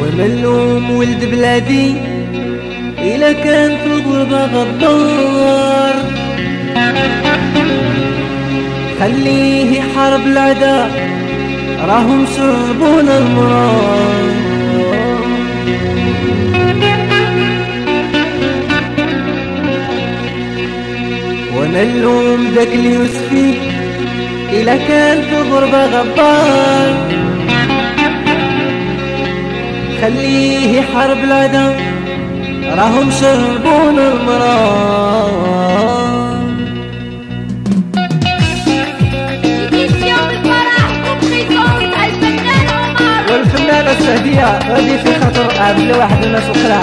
وملوم ولد بلادي إلا كان في الغربة غدار. خليه يحارب العدا راهم شربون المرار. ونلوم ذاك اليوسفي إلا كان في الغربة غبار. خليه يحارب العدا راهم شربون المرار. والفنانة السعدية غادي في خاطر عبد واحد الناس وقلع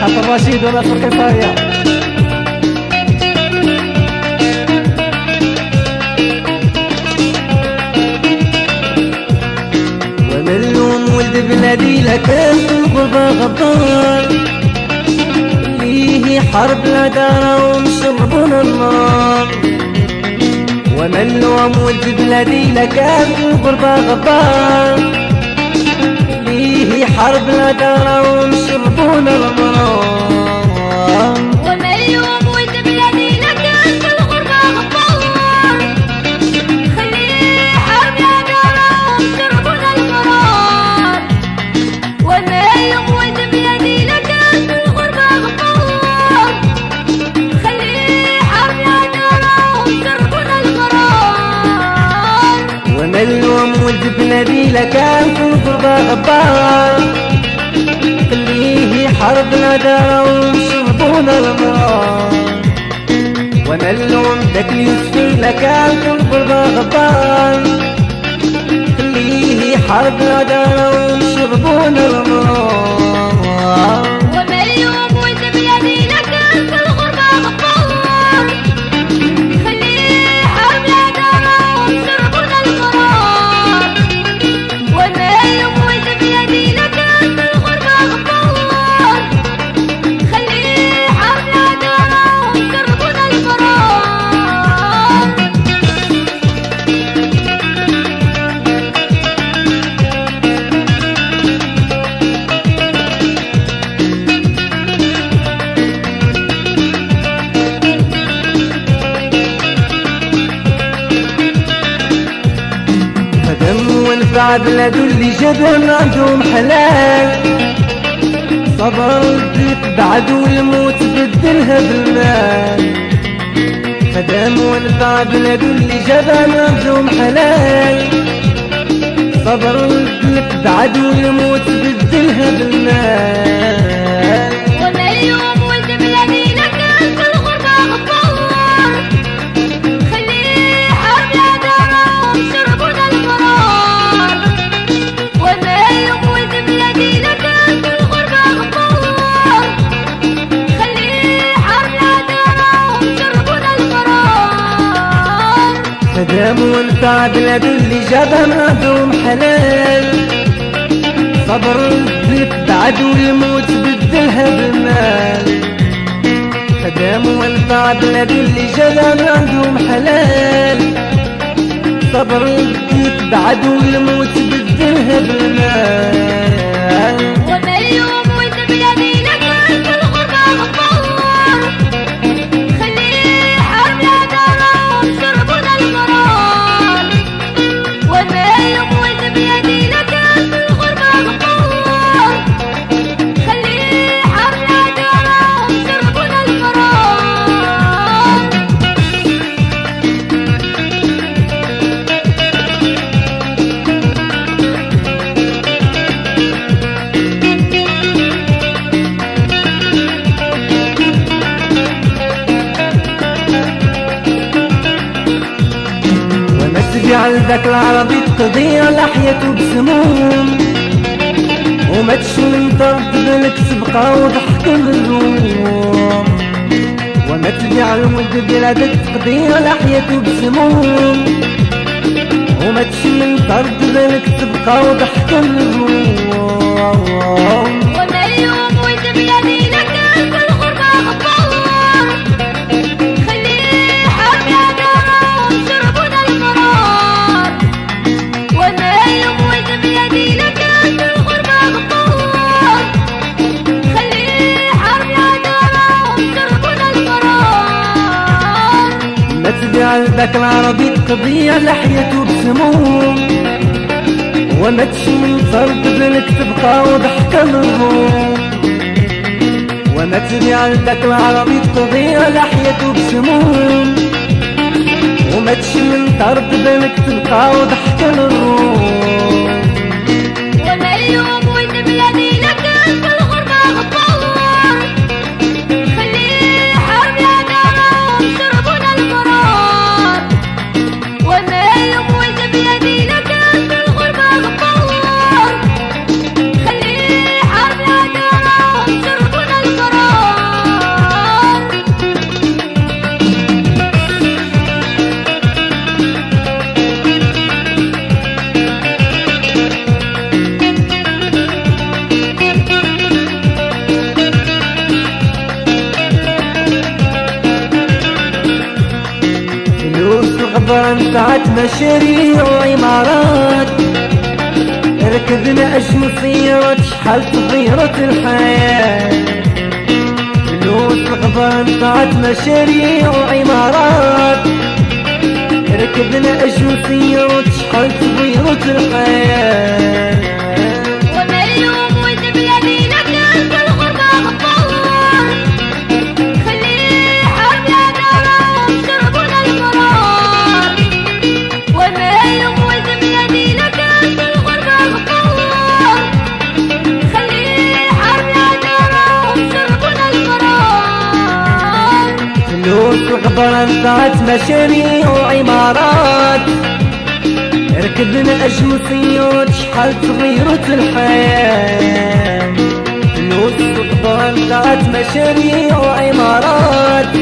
خاطر رشيد وناس القصرية بلادي لكان في الغربة غدار ليه حرب العدارة ومشربون النار. وملوم ولد بلادي لكان في الغربة غدار ليه حرب العدارة ومشربون النار بلادي لكان الغربة غبار خليه حرب العدارة ومشربون المرار وملوم ذاك اليوسفي لكان في الغربة غبار خليه حرب العدارة ومشربون المرار ونفع بلادو اللي جابهم عندهم حلال. صبر الضيق بعدو الموت بدلها بالمال خدم ونفع بلادو اللي جابهم عندهم حلال. صبر الضيق بعدو الموت بدلها بالمال ونفع بلادو اللي جابهم عندهم حلال. صبر الضيق بعدو الموت بدلها بالمال خدام ونفع بلادو اللي جابهم عندهم حلال. صبر الضيق بعدو الموت بدلها بالمال تجعل ذاك العربي تقضي على حياته بسموم. وما تشمطر بالك تبقى وضحك بالروم. وما تجعل ولد بلادك تقضي على حياته بسموم. وما تشمطر بالك تبقى وضحك بالروم. ذاك العربي تقضي على حياته بسموم. وما تشم فرد بنك تبقى وضحك الهموم. وما تبيع ذاك العربي تقضي على حياته بسموم. وما تشم طرد بنك تبقى وضحك الهموم. الغبران ساعات مشاريع وعمارات ركبنا أجنسيات شحال تغيرت الحياة. فلوس الغبران ساعات مشاريع وعمارات ركبنا أجنسيات شحال تغيرت الحياة. ساعات مشاريع وعمارات. ركبنا أجنسيات شحال تغيرت الحياة فلوس الغبران ساعات مشاريع وعمارات.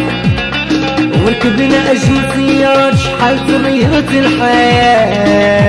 وركبنا أجنسيات شحال تغيرت الحياة